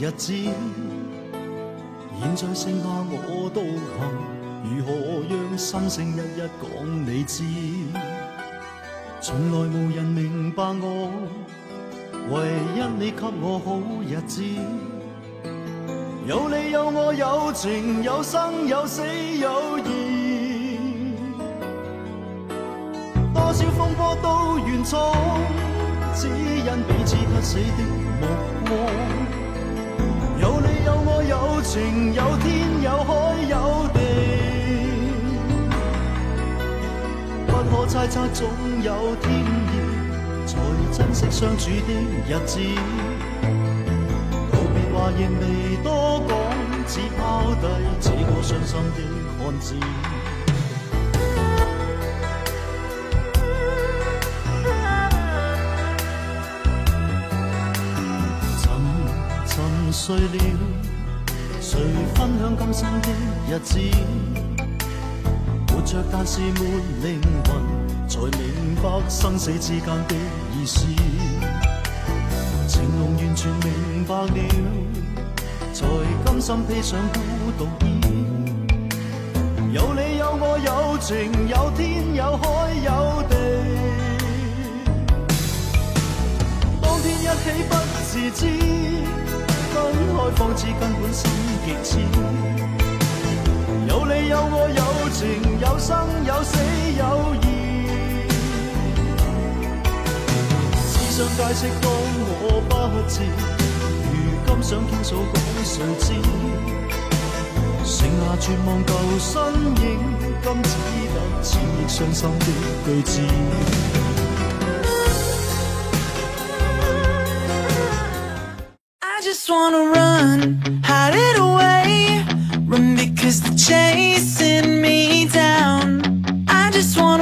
日子，现在剩下我独行，如何让心声一一讲你知？从来无人明白我，唯一你给我好日子。有你有我有情有生有死有义，多少风波都愿闯，只因彼此不死的目光。情有天有海有地，不可猜测总有天意，才珍惜相处的日子。话亦未多讲，只抛低这个伤心的汉子。沉沉睡了，谁分享今生的日子？活着但是没灵魂，才明白生死之间的意思。情浓完全明白了，才甘心披上孤独衣。有你有我有情有天有海有地，当天一起不自知，分开方知根本心极痴。有你有我有情有生有死有义。想解释当我不智，如今想倾诉讲谁知？剩下绝望旧身影，今只得千亿伤心的句子。Wanna run, hide it away, run because they're chasing me down. I just wanna